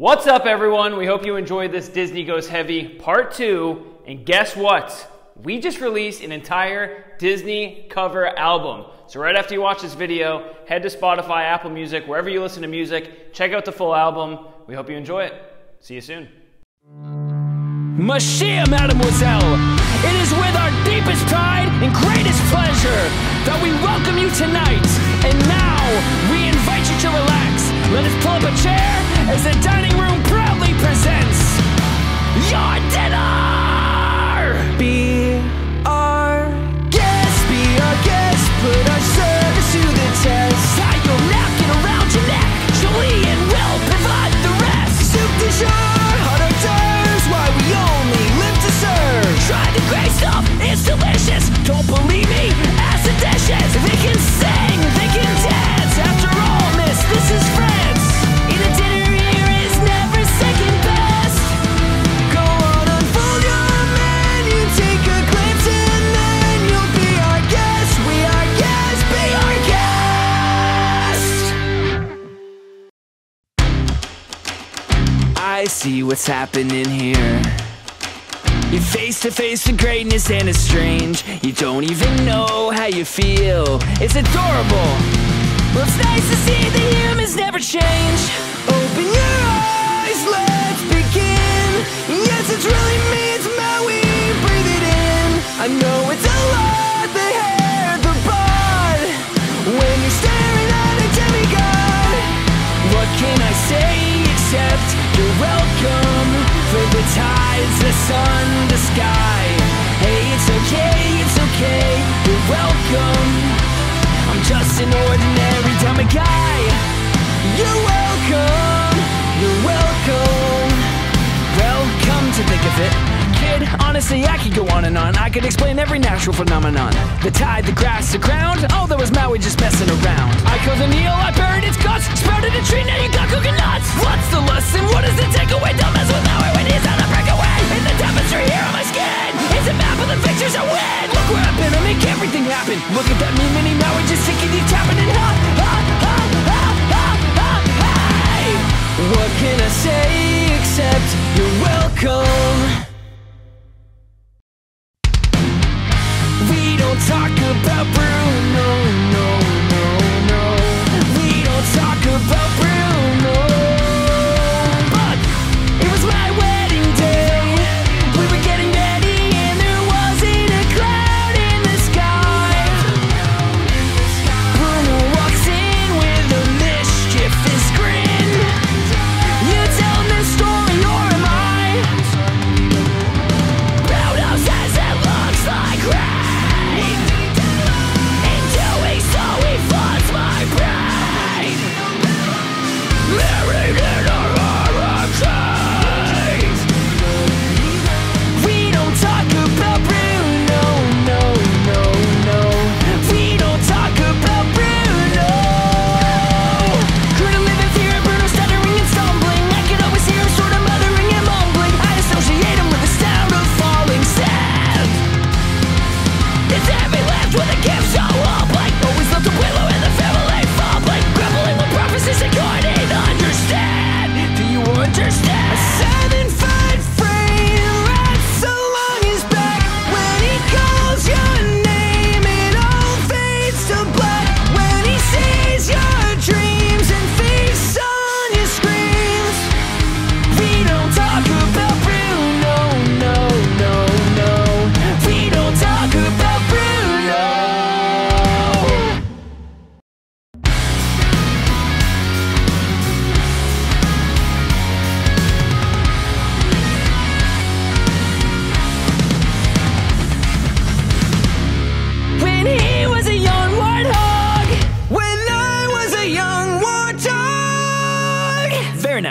What's up, everyone? We hope you enjoyed this Disney Goes Heavy Part 2. And guess what? We just released an entire Disney cover album. So, right after you watch this video, head to Spotify, Apple Music, wherever you listen to music, check out the full album. We hope you enjoy it. See you soon. Mademoiselle, it is with our deepest pride and greatest pleasure that we welcome you tonight. And now, Let us pull up a chair as the dining room proudly presents your dinner! Be see what's happening here. You're face to face with greatness and it's strange. You don't even know how you feel. It's adorable. Well, it's nice to see the humans never change. Open your eyes, let's begin. Yes, it's really me, it's Maui. Breathe it in. I know it's welcome for the tides, the sun, the sky. Hey, it's okay, it's okay, you're welcome. I'm just an ordinary dummy guy. You're welcome, you're welcome. Well, come to think of it, kid, honestly, I could go on and on. I could explain every natural phenomenon. The tide, the grass, the ground. Oh, there was Maui just messing around. I killed an eel, I buried its guts, sprouted a tree, Look at that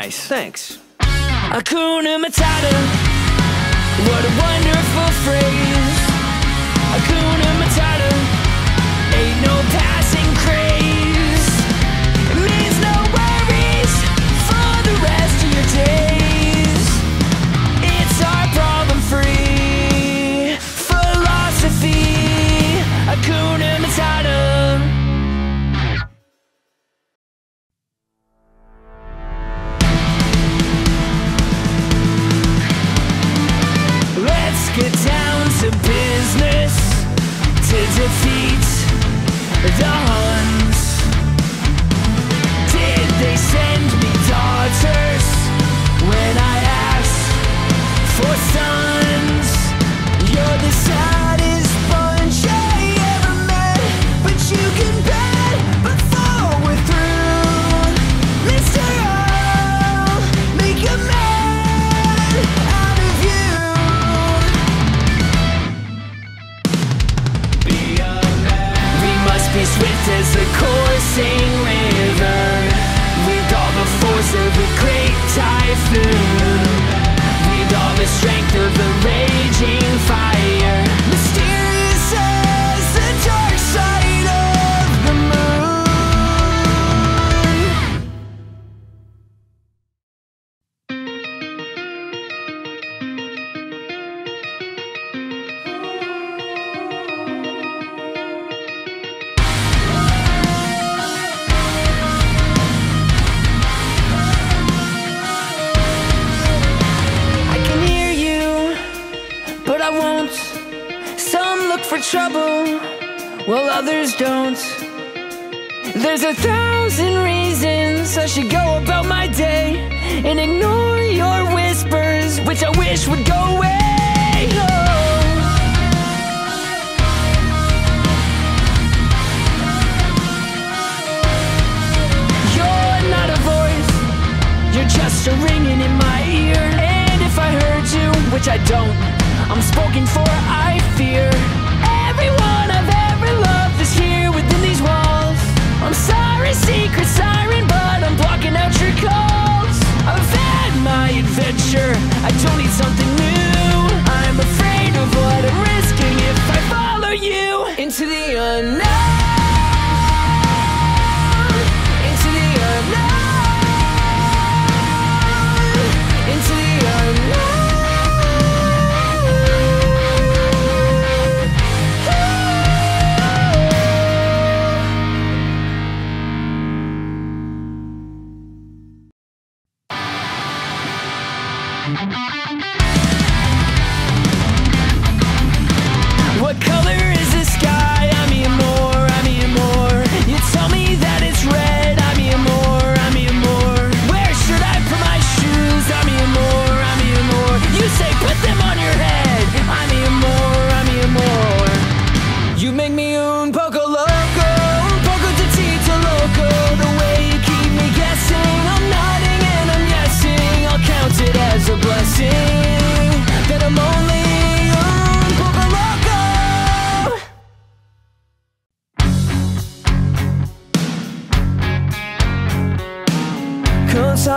nice. Thanks. Hakuna Matata. What a wonderful phrase. Hakuna coursing trouble, while others don't. There's a thousand reasons I should go about my day and ignore your whispers, which I wish would go away. Oh. You're not a voice, you're just a ringing in my ear. And if I heard you, which I don't, I'm spoken for, I fear. Adventure, I don't need something new. I'm afraid of what I'm risking if I follow you into the unknown.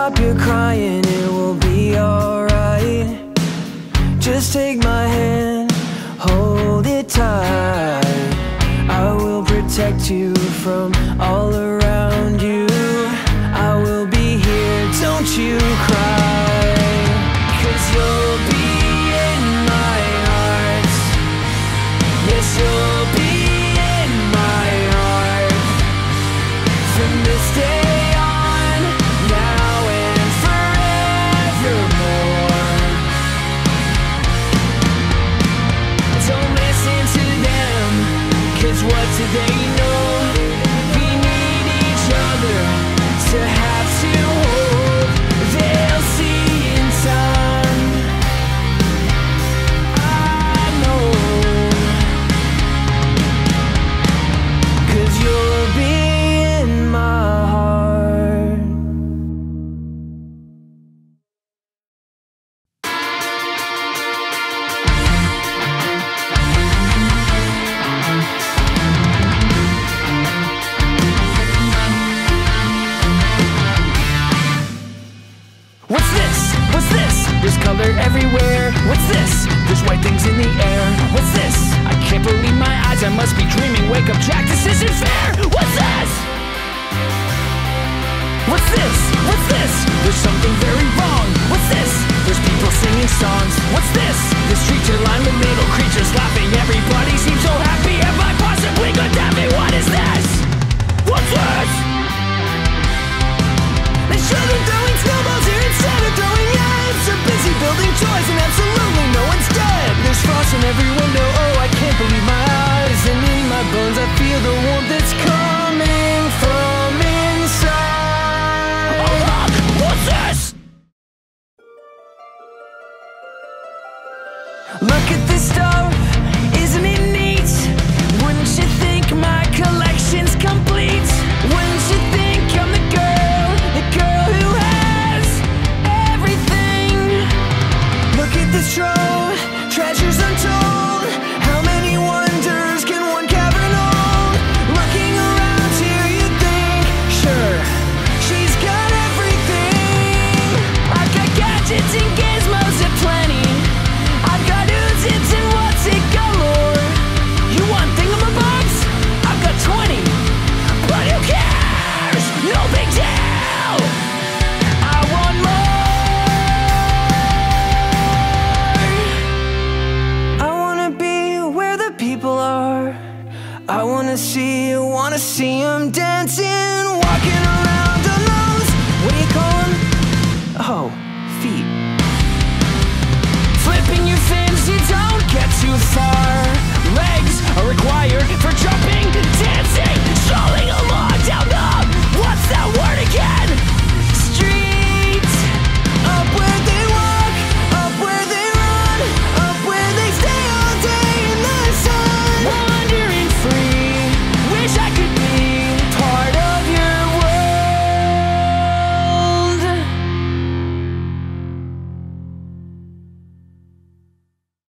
Stop your crying, it will be alright. Just take my hand, hold it tight. I will protect you from all around you. I will be here, don't you cry. I must be dreaming. Wake up, Jack. This isn't fair. What's this? What's this? What's this? There's something very wrong. What's this? There's people singing songs. What's this? The streets are lined with little creatures laughing. Everybody seems so happy. Am I possibly good at me? What is this? What's this? burns a wanna see, wanna see him dancing, walking around on those, what do you call him? Oh, feet. Flipping your fins, you don't get too far. Legs are required for jumping, dancing.